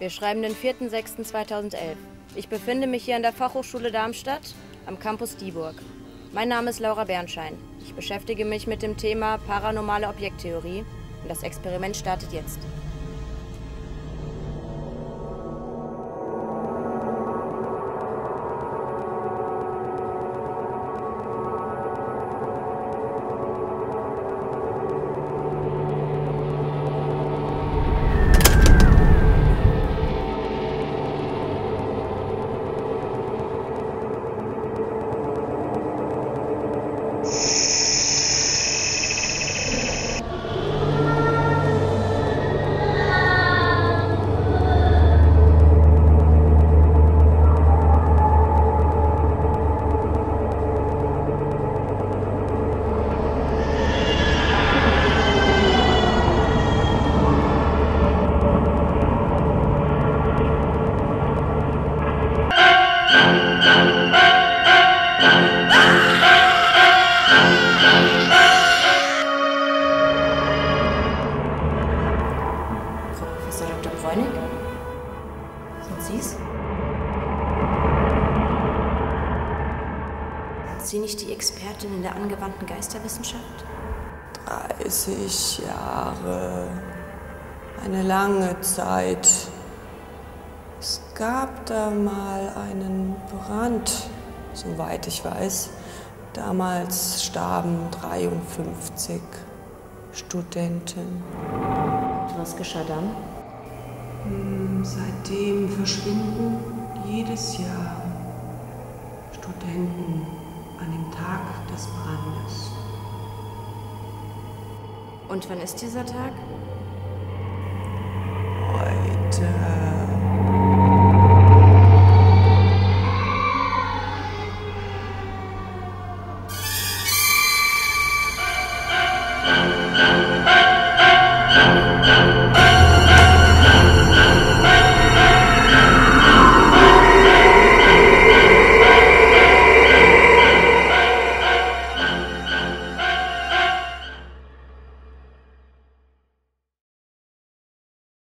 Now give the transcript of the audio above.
Wir schreiben den 4.6.2011. Ich befinde mich hier an der Fachhochschule Darmstadt am Campus Dieburg. Mein Name ist Laura Bernschein. Ich beschäftige mich mit dem Thema paranormale Objekttheorie und das Experiment startet jetzt. Sind Sie's? Sind Sie nicht die Expertin in der angewandten Geisterwissenschaft? 30 Jahre. Eine lange Zeit. Es gab da mal einen Brand, soweit ich weiß. Damals starben 53 Studenten. Und was geschah dann? Seitdem verschwinden jedes Jahr Studenten an dem Tag des Brandes. Und wann ist dieser Tag? Heute.